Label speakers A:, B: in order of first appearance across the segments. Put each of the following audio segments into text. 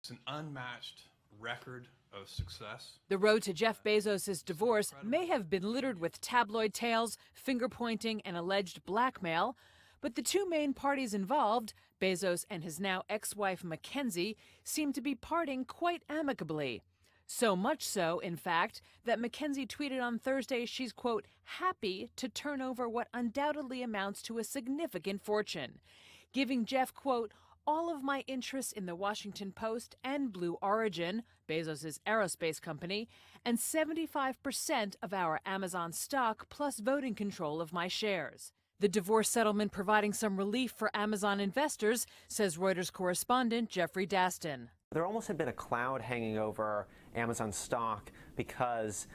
A: It's an unmatched record of success.
B: The road to Jeff Bezos' divorce may have been littered with tabloid tales, finger pointing, and alleged blackmail. But the two main parties involved, Bezos and his now ex wife Mackenzie, seem to be parting quite amicably. So much so, in fact, that Mackenzie tweeted on Thursday she's, quote, happy to turn over what undoubtedly amounts to a significant fortune, giving Jeff, quote, all of my interests in the Washington Post and Blue Origin, Bezos' aerospace company, and 75% of our Amazon stock plus voting control of my shares. The divorce settlement providing some relief for Amazon investors, says Reuters correspondent Jeffrey Dastin.
C: There almost had been a cloud hanging over Amazon stock because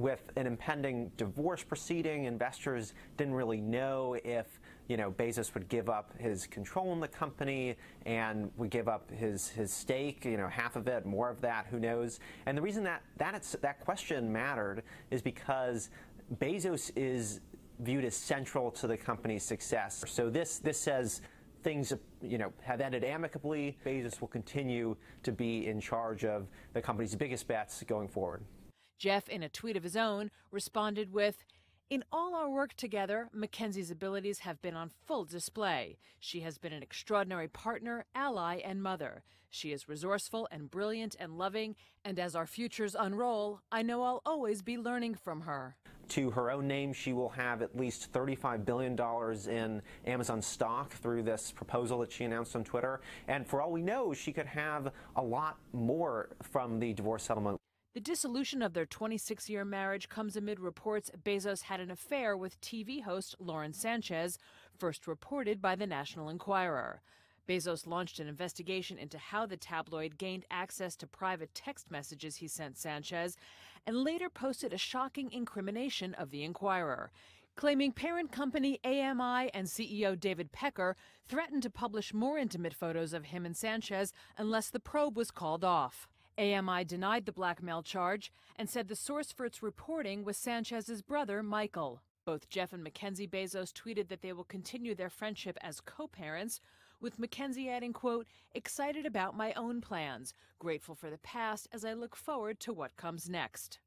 C: with an impending divorce proceeding, investors didn't really know if you know Bezos would give up his control in the company and would give up his his stake, you know, half of it, more of that, who knows? And the reason that that that question mattered is because Bezos is viewed as central to the company's success. So this this says things you know have ended amicably. Bezos will continue to be in charge of the company's biggest bets going forward.
B: Jeff, in a tweet of his own, responded with. In all our work together, Mackenzie's abilities have been on full display. She has been an extraordinary partner, ally, and mother. She is resourceful and brilliant and loving, and as our futures unroll, I know I'll always be learning from her.
C: To her own name, she will have at least $35 billion in Amazon stock through this proposal that she announced on Twitter. And for all we know, she could have a lot more from the divorce settlement.
B: The dissolution of their 26 year marriage comes amid reports Bezos had an affair with TV host Lauren Sanchez, first reported by the National Enquirer. Bezos launched an investigation into how the tabloid gained access to private text messages he sent Sanchez and later posted a shocking incrimination of the Enquirer, claiming parent company AMI and CEO David Pecker threatened to publish more intimate photos of him and Sanchez unless the probe was called off. AMI denied the blackmail charge and said the source for its reporting was Sanchez's brother, Michael. Both Jeff and Mackenzie Bezos tweeted that they will continue their friendship as co-parents, with Mackenzie adding, quote, excited about my own plans, grateful for the past as I look forward to what comes next.